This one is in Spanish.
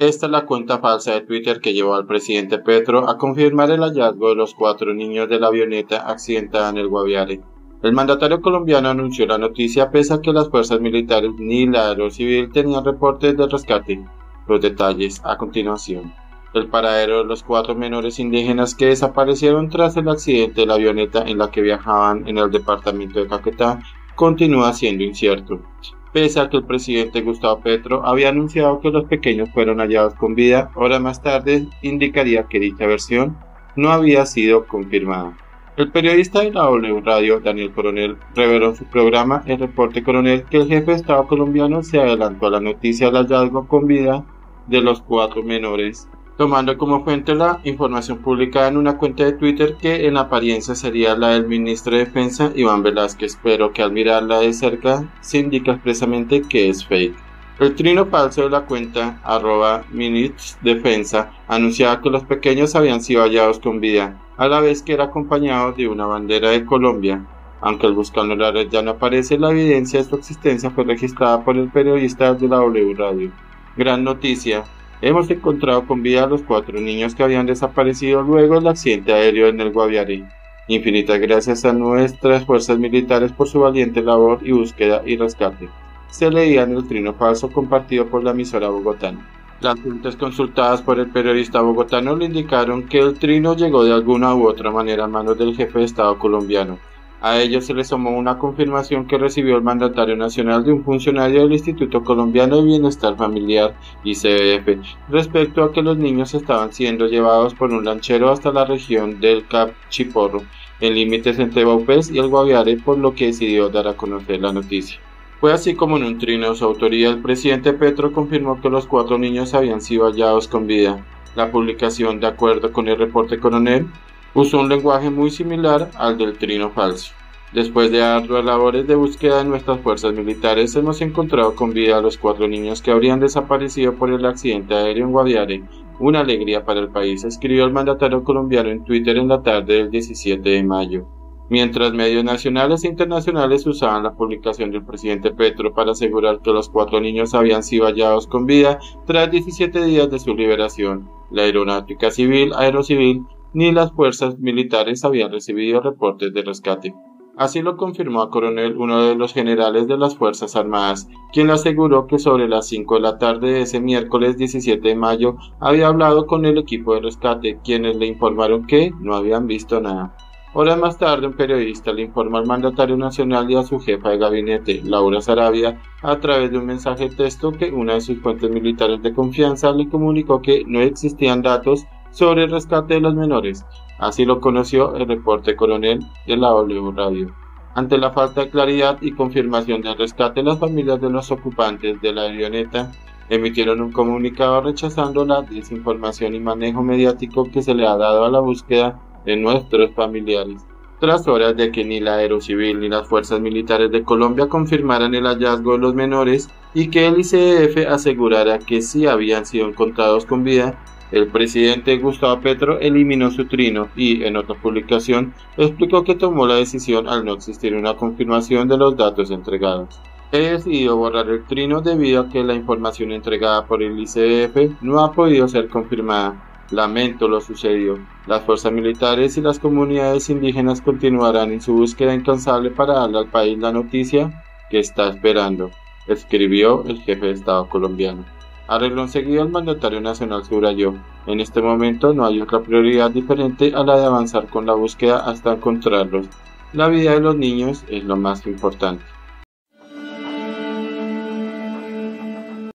Esta es la cuenta falsa de Twitter que llevó al presidente Petro a confirmar el hallazgo de los cuatro niños de la avioneta accidentada en el Guaviare. El mandatario colombiano anunció la noticia pese a que las fuerzas militares ni la aerocivil tenían reportes de rescate. Los detalles a continuación. El paradero de los cuatro menores indígenas que desaparecieron tras el accidente de la avioneta en la que viajaban en el departamento de Caquetá continúa siendo incierto pese a que el presidente Gustavo Petro había anunciado que los pequeños fueron hallados con vida, horas más tarde indicaría que dicha versión no había sido confirmada. El periodista de la W Radio, Daniel Coronel, reveló en su programa El Reporte Coronel que el jefe de Estado colombiano se adelantó a la noticia del hallazgo con vida de los cuatro menores tomando como fuente la información publicada en una cuenta de Twitter que en apariencia sería la del ministro de Defensa Iván Velázquez, pero que al mirarla de cerca se indica expresamente que es fake. El trino falso de la cuenta arroba Defensa anunciaba que los pequeños habían sido hallados con vida, a la vez que era acompañado de una bandera de Colombia. Aunque el buscador la red ya no aparece, la evidencia de su existencia fue registrada por el periodista de la W Radio. Gran noticia, Hemos encontrado con vida a los cuatro niños que habían desaparecido luego del accidente aéreo en el Guaviare. Infinitas gracias a nuestras fuerzas militares por su valiente labor y búsqueda y rescate. Se leía en el trino falso compartido por la emisora bogotana. Las fuentes consultadas por el periodista bogotano le indicaron que el trino llegó de alguna u otra manera a manos del jefe de Estado colombiano, a ello se le sumó una confirmación que recibió el mandatario nacional de un funcionario del Instituto Colombiano de Bienestar Familiar, ICBF, respecto a que los niños estaban siendo llevados por un lanchero hasta la región del Cap Chiporro, en límites entre Baupés y el Guaviare, por lo que decidió dar a conocer la noticia. Fue así como en un trino de su autoría el presidente Petro confirmó que los cuatro niños habían sido hallados con vida. La publicación, de acuerdo con el reporte coronel, usó un lenguaje muy similar al del trino falso. Después de arduas labores de búsqueda de nuestras fuerzas militares, hemos encontrado con vida a los cuatro niños que habrían desaparecido por el accidente aéreo en Guaviare. Una alegría para el país, escribió el mandatario colombiano en Twitter en la tarde del 17 de mayo. Mientras medios nacionales e internacionales usaban la publicación del presidente Petro para asegurar que los cuatro niños habían sido hallados con vida tras 17 días de su liberación, la aeronáutica civil, aerocivil, ni las fuerzas militares habían recibido reportes de rescate. Así lo confirmó a coronel uno de los generales de las Fuerzas Armadas, quien le aseguró que sobre las 5 de la tarde de ese miércoles 17 de mayo había hablado con el equipo de rescate, quienes le informaron que no habían visto nada. Horas más tarde, un periodista le informó al mandatario nacional y a su jefa de gabinete, Laura Sarabia, a través de un mensaje texto que una de sus fuentes militares de confianza le comunicó que no existían datos sobre el rescate de los menores. Así lo conoció el reporte coronel de la W Radio. Ante la falta de claridad y confirmación del rescate, las familias de los ocupantes de la avioneta emitieron un comunicado rechazando la desinformación y manejo mediático que se le ha dado a la búsqueda de nuestros familiares. Tras horas de que ni la Aerocivil ni las fuerzas militares de Colombia confirmaran el hallazgo de los menores y que el ICF asegurara que sí habían sido encontrados con vida, el presidente Gustavo Petro eliminó su trino y, en otra publicación, explicó que tomó la decisión al no existir una confirmación de los datos entregados. He decidido borrar el trino debido a que la información entregada por el ICF no ha podido ser confirmada. Lamento lo sucedido. Las fuerzas militares y las comunidades indígenas continuarán en su búsqueda incansable para darle al país la noticia que está esperando, escribió el jefe de Estado colombiano. Arreglón seguido, el mandatario nacional subrayó, en este momento no hay otra prioridad diferente a la de avanzar con la búsqueda hasta encontrarlos. La vida de los niños es lo más importante.